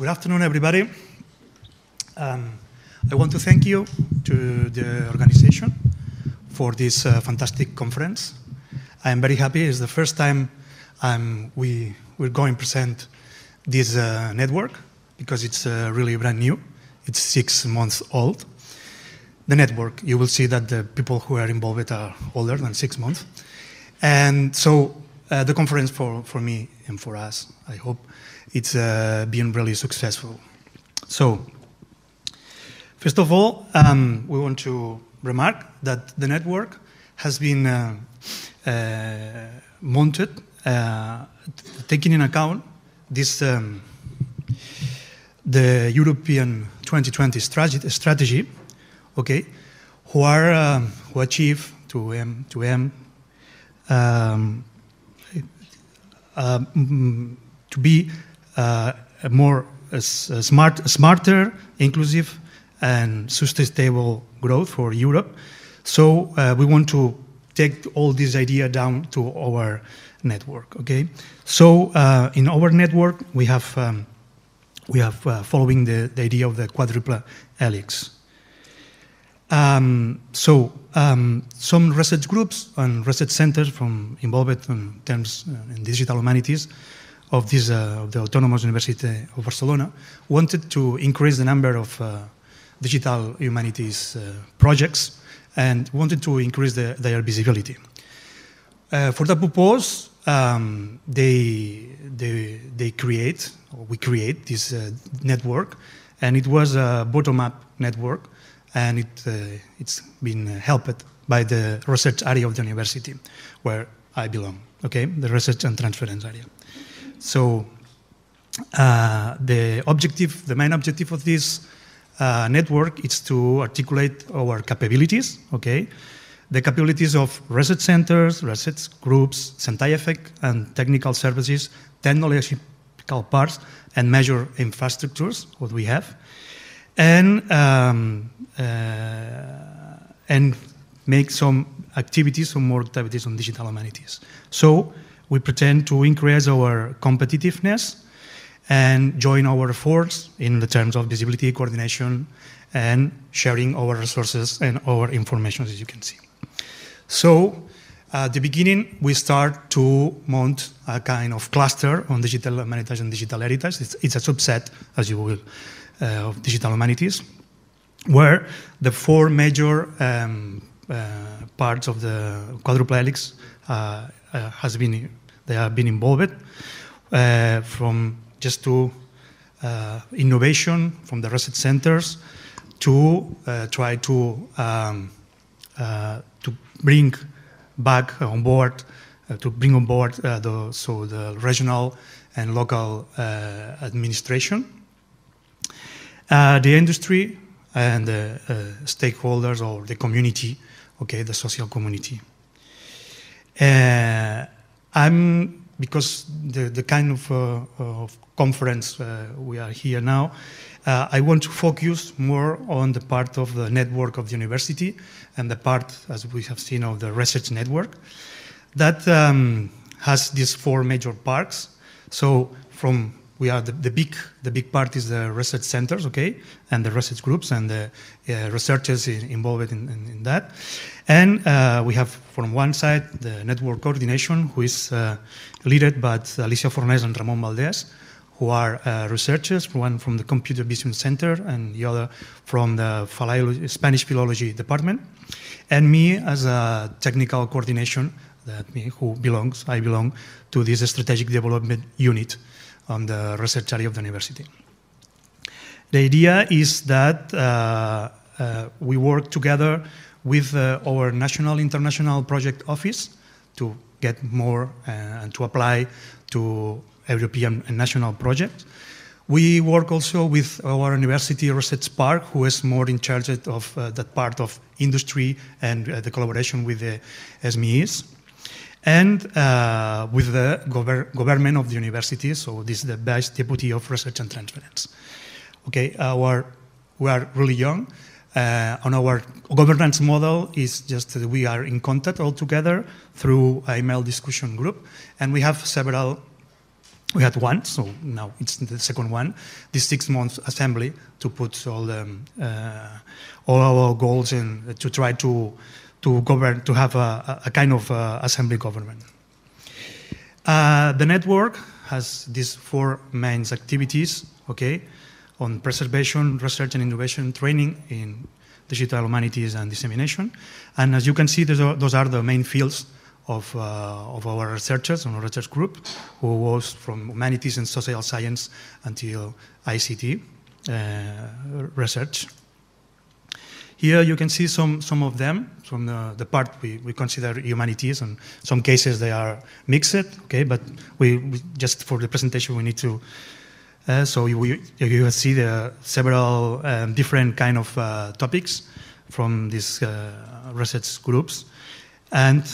Good afternoon, everybody. Um, I want to thank you to the organization for this uh, fantastic conference. I am very happy. It's the first time um, we, we're going to present this uh, network because it's uh, really brand new. It's six months old. The network, you will see that the people who are involved are older than six months. And so uh, the conference for, for me and for us, I hope, it's uh, been really successful. So, first of all, um, we want to remark that the network has been uh, uh, mounted uh, taking in account this um, the European 2020 strategy, strategy okay, who are um, who achieve to M to M um, to be uh, more smart, smarter, inclusive, and sustainable growth for Europe. So uh, we want to take all this idea down to our network. Okay. So uh, in our network, we have um, we have uh, following the, the idea of the quadruple helix. Um, so um, some research groups and research centers from involved in terms uh, in digital humanities of, this, uh, of the Autonomous University of Barcelona wanted to increase the number of uh, digital humanities uh, projects and wanted to increase the, their visibility. Uh, for that purpose, um, they, they, they create, or we create this uh, network, and it was a bottom-up network, and it, uh, it's been helped by the research area of the university, where I belong, okay, the research and transference area. So uh, the objective, the main objective of this uh, network is to articulate our capabilities, okay? The capabilities of research centers, research groups, scientific and technical services, technological parts, and major infrastructures, what we have, and, um, uh, and make some activities, some more activities on digital humanities. So we pretend to increase our competitiveness and join our efforts in the terms of visibility, coordination, and sharing our resources and our information, as you can see. So at the beginning, we start to mount a kind of cluster on digital humanities and digital heritage. It's, it's a subset, as you will, of digital humanities, where the four major um, uh, parts of the quadruple helix uh, uh has been they have been involved uh, from just to uh, innovation from the research centers to uh, try to um, uh, to bring back on board uh, to bring on board uh, the so the regional and local administration, the industry and the stakeholders or the community, okay, the social community. I'm because the, the kind of, uh, of conference uh, we are here now, uh, I want to focus more on the part of the network of the university and the part, as we have seen, of the research network that um, has these four major parts. So from we are the, the, big the big part is the research centers, okay, and the research groups and the uh, researchers involved in, in, in that. And uh, we have from one side the network coordination, who is uh, led by Alicia Fornés and Ramon Valdés, who are uh, researchers, one from the Computer Vision Center and the other from the Spanish Philology Department, and me as a technical coordination, that me who belongs, I belong to this strategic development unit on the research area of the university. The idea is that uh, uh, we work together with uh, our national international project office to get more uh, and to apply to European and national projects. We work also with our university research park, who is more in charge of uh, that part of industry and uh, the collaboration with the SMEs and uh, with the gover government of the university. So this is the Vice Deputy of Research and Transference. Okay, our, we are really young. Uh, on our governance model is just that we are in contact all together through a email discussion group, and we have several we had one, so now it's the second one, this six-month assembly to put all the, uh, all our goals in to try to to govern to have a, a kind of uh, assembly government. Uh, the network has these four main activities, okay, on preservation, research and innovation, training in digital humanities and dissemination. And as you can see, those are, those are the main fields of, uh, of our researchers and our research group, who was from humanities and social science until ICT uh, research. Here you can see some, some of them from the, the part we, we consider humanities. and some cases they are mixed, okay, but we, we just for the presentation we need to uh, so you, you see the several um, different kind of uh, topics from these uh, research groups, and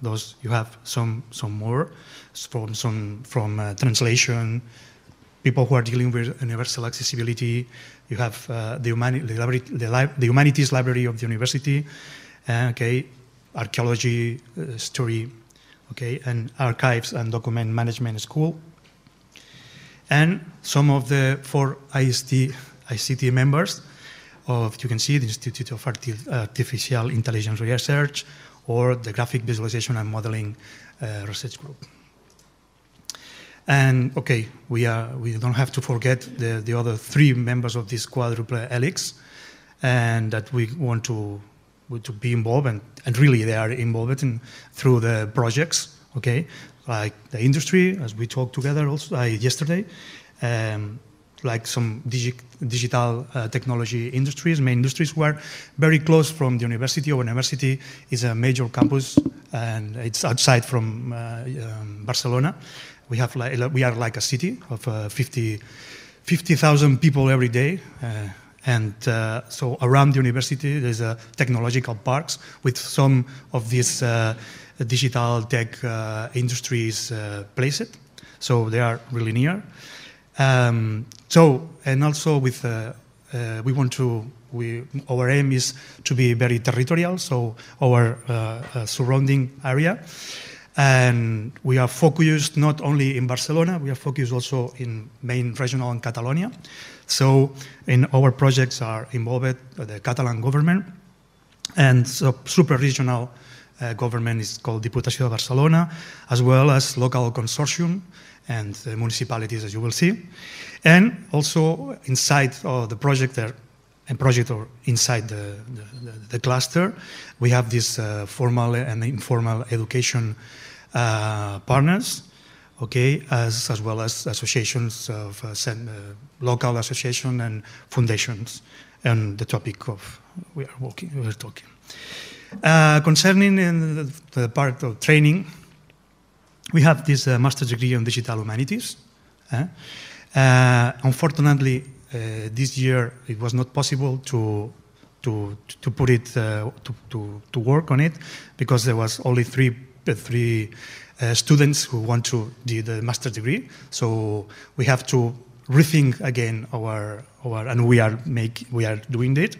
those you have some some more from some from uh, translation, people who are dealing with universal accessibility. You have uh, the, humani the, library, the, li the, humanities library of the university, uh, okay, archaeology, story, okay, and archives and document management school and some of the four IST, ICT members of, you can see, the Institute of Artificial Intelligence Research or the Graphic Visualization and Modeling uh, Research Group. And okay, we, are, we don't have to forget the, the other three members of this quadruple helix and that we want to, to be involved and, and really they are involved in, through the projects, okay? like the industry, as we talked together also uh, yesterday, um, like some digi digital uh, technology industries, main industries who are very close from the university. Our university is a major campus and it's outside from uh, um, Barcelona. We, have like, we are like a city of uh, 50 50,000 people every day. Uh, and uh, so around the university, there's a technological parks with some of these uh, digital tech uh, industries uh, place. So they are really near. Um, so, and also with, uh, we want to, we, our aim is to be very territorial, so our surrounding area. And we are focused not only in Barcelona, we are focused also in main regional in Catalonia. So in our projects are involved the Catalan government and so super regional uh, government is called Diputació de Barcelona, as well as local consortium and uh, municipalities, as you will see. And also inside of the project there, and project or inside the, cluster, we have this uh, formal and informal education uh, partners, okay, as, as well as associations of uh, uh local association and foundations, and the topic of we are working, we are talking. Uh, concerning the, part of training, we have this uh, master's degree in digital humanities. Eh? Uh, unfortunately, uh, this year it was not possible to to to put it uh, to, to to work on it because there was only three three students who want to do the master's degree. So we have to rethink again our our and we are make we are doing it.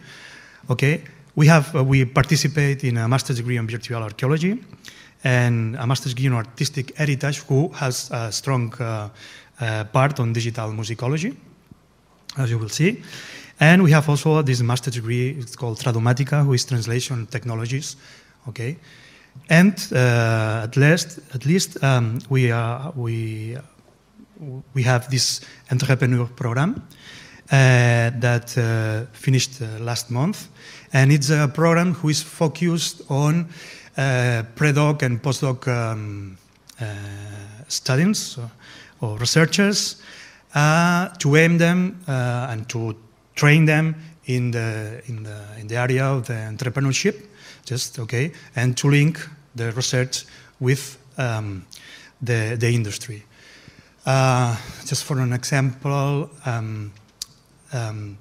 Okay. We have uh, we participate in a master's degree in virtual archaeology and a master's degree in artistic heritage who has a strong uh, uh, part on digital musicology, as you will see. And we have also this master's degree, it's called Tradumatica, who is translation technologies, okay? And uh, at least, at least um, we, uh, we, we have this entrepreneur program uh, that uh, finished uh, last month. And it's a program who is focused on pre-doc and postdoc um, students or researchers to aim them and to train them in the, in the, in the area of the entrepreneurship, just, okay, and to link the research with um, the, the industry. Uh, just for an example, um, um,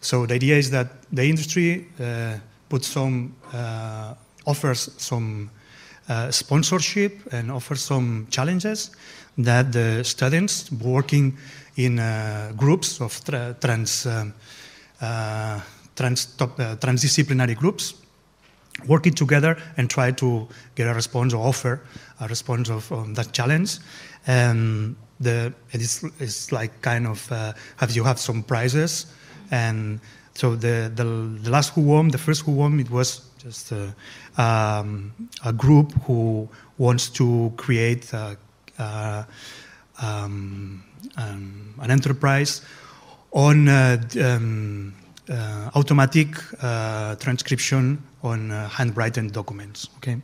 so the idea is that the industry uh, puts some, uh, offers some uh, sponsorship and offers some challenges that the students working in uh, groups of tra trans, um, uh, trans top, transdisciplinary groups working together and try to get a response or offer a response of that challenge. Um, the it's, it's like kind of uh, have you have some prizes, and so the the, the last who won, the first who won, it was just a, um, a group who wants to create a, a, um, um, an enterprise on uh, um, uh, automatic uh, transcription on uh, handwritten documents. Okay,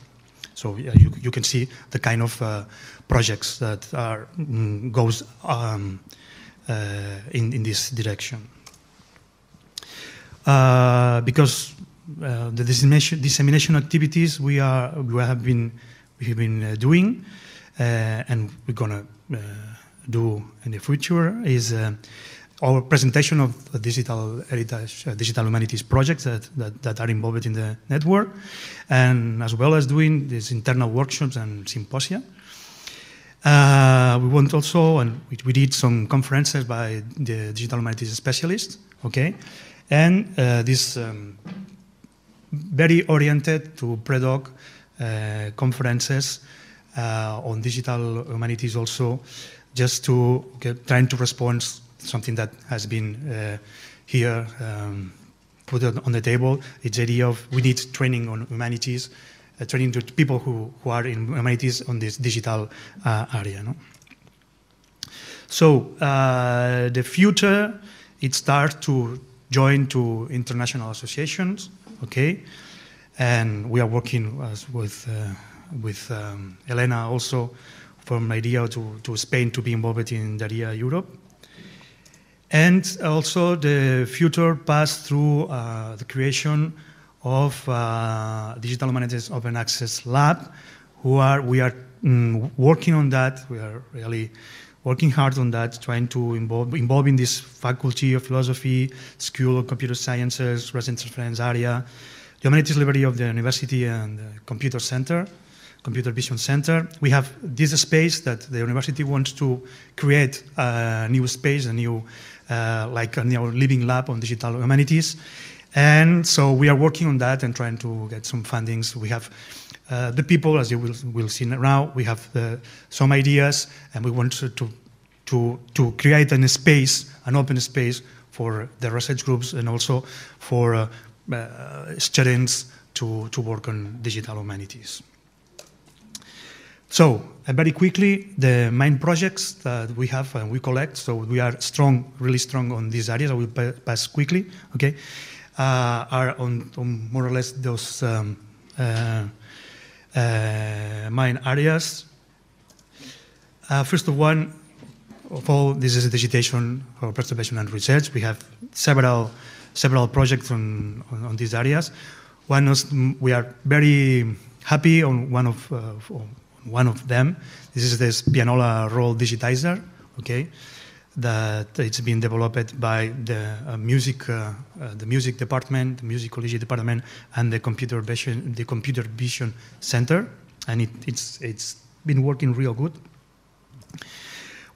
so you, you can see the kind of uh, projects that are mm, goes um, uh, in in this direction. because the dissemination, dissemination activities we are we have been we have been doing and we're gonna do in the future is our presentation of digital heritage, uh, digital humanities projects that, that, that, are involved in the network, and as well as doing these internal workshops and symposia. Uh, we want also, and we, we, did some conferences by the digital humanities specialists, okay, and uh, this um, very oriented to pre-doc uh, conferences uh, on digital humanities also, just to get, trying to respond something that has been uh, here um, put on the table. It's the idea of we need training on humanities, uh, training to people who, who are in humanities on this digital uh, area. No? So the future, it starts to join to international associations, okay? And we are working with, uh, with um, Elena also from idea to, to Spain to be involved in area Europe. And also the future passed through uh, the creation of uh, Digital Humanities Open Access Lab, who are, we are mm, working on that. We are really working hard on that, trying to involve, involve in this faculty of philosophy, school of computer sciences, resident reference area, the humanities library of the university and the computer center, computer vision center. We have this space that the university wants to create a new space, a new uh, like a new living lab on digital humanities. And so we are working on that and trying to get some fundings. We have uh, the people, as you will, will see now, we have the, some ideas and we want to, to, to create a space, an open space for the research groups and also for uh, uh, students to, to work on digital humanities. So very quickly, the main projects that we have and we collect, so we are strong, really strong on these areas, I will pass quickly, okay, uh, are on, on, more or less those um, uh, uh main areas. Uh, first of one, of all, this is a digitation for preservation and research. We have several several projects on, on, on these areas. One is we are very happy on one of uh, one of them. This is this pianola roll digitizer, okay, that it's been developed by the uh, music, uh, uh, the music department, the musicology department, and the computer vision, the computer vision center, and it, it's it's been working real good.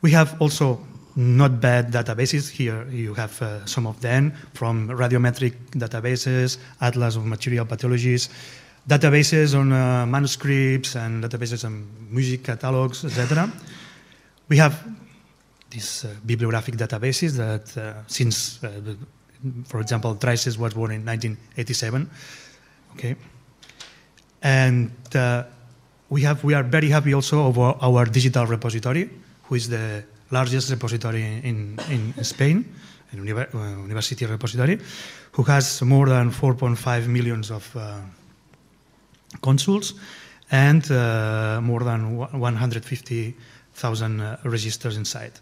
We have also not bad databases. Here you have uh, some of them from radiometric databases, Atlas of Material Pathologies, databases on uh, manuscripts and databases on music catalogs, etc. We have these uh, bibliographic databases that uh, since, uh, for example, Trices was born in 1987, okay? And uh, we, have, we are very happy also of our, digital repository, who is the largest repository in, in Spain, an uh, university repository, who has more than 4.5 millions of consuls and uh, more than 150,000 uh, registers inside.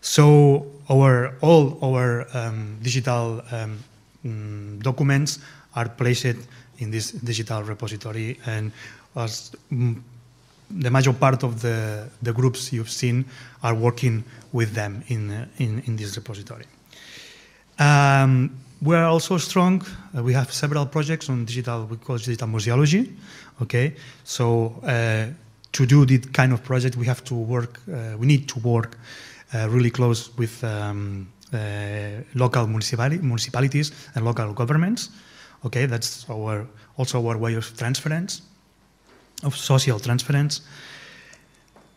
So our, all our um, digital um, mm, documents are placed in this digital repository and as mm, the major part of the, the groups you've seen are working with them in, uh, in, in this repository. Um, we are also strong. Uh, we have several projects on digital, we call digital museology. Okay, so uh, to do this kind of project, we have to work. Uh, we need to work uh, really close with um, uh, local municipali municipalities and local governments. Okay, that's our also our way of transference, of social transference.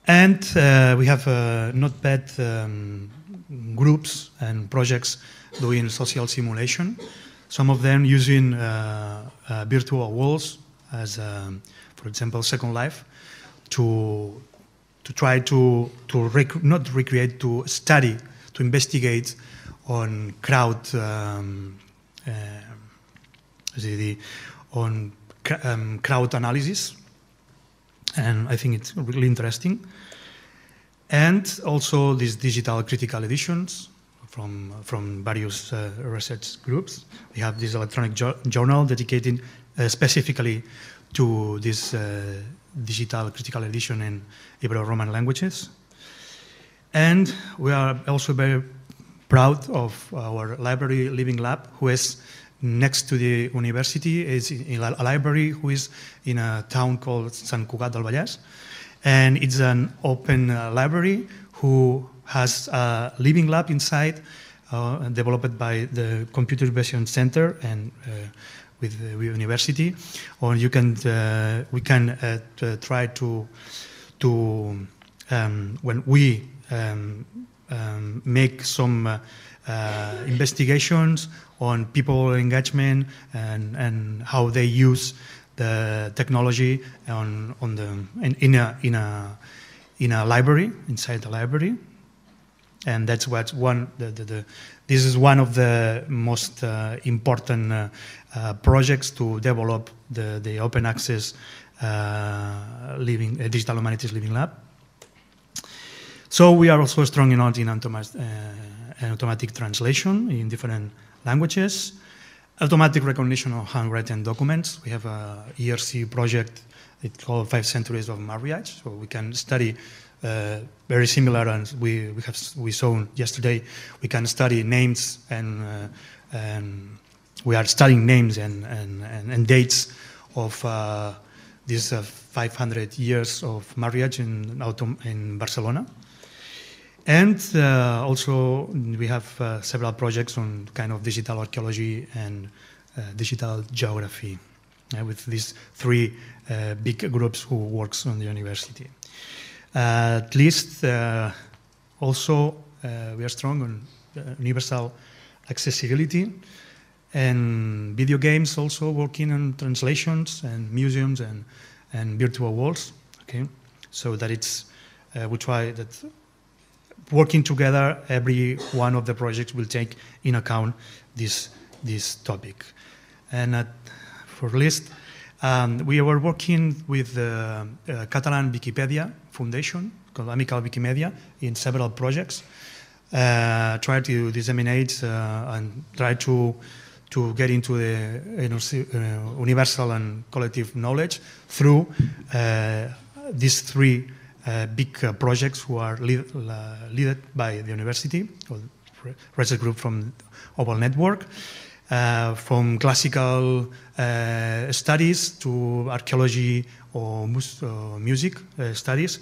And uh, we have not bad um, groups and projects doing social simulation. Some of them using uh, uh, virtual worlds as, um, for example, Second Life, to to try to to rec not recreate, to study, to investigate on crowd um, uh, the, on um, crowd analysis, and I think it's really interesting. And also these digital critical editions from from various uh, research groups. We have this electronic jo journal dedicated uh, specifically to this uh, digital critical edition in Ibero-Roman languages. And we are also very proud of our library Living Lab, who is next to the university, is a library who is in a town called Sant Cugat del Vallès. And it's an open uh, library who has a living lab inside, uh, developed by the Computer Vision Center and uh, with the university, or you can we can try to to um, when we um, um, make some uh, uh, investigations on people engagement and and how they use the technology on on the in, in a in a in a library inside the library. And that's what one the, the, the, this is one of the most uh, important uh, uh, projects to develop the, the open access uh, living uh, digital humanities living lab. So we are also strong in, in uh, automatic translation in different languages automatic recognition of handwritten documents we have a ERC project it's called Five Centuries of Marriage so we can study uh, very similar, and we we have we saw yesterday. We can study names and uh, and we are studying names and and, and, and dates of uh, these 500 years of marriage in in Barcelona. And uh, also we have uh, several projects on kind of digital archaeology and uh, digital geography with these three big groups who works on the university. Uh, at least uh, also uh, we are strong on universal accessibility and video games also working on translations and museums and, and virtual worlds okay so that it's uh, we try that working together every one of the projects will take in account this this topic and uh, for list um, we were working with the uh, Catalan Wikipedia Foundation, Amical Wikimedia, in several projects. Uh, try to disseminate uh, and try to to get into the you know, uh, universal and collective knowledge through uh, these three uh, big projects who are led by the university or research group from Oval Network. Uh, from classical uh, studies to archaeology or uh, music studies.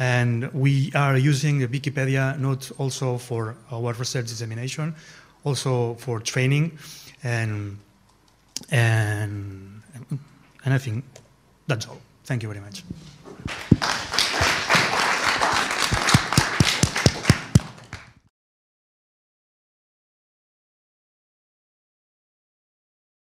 And we are using Wikipedia not also for our research dissemination, also for training and and and I think that's all. Thank you very much.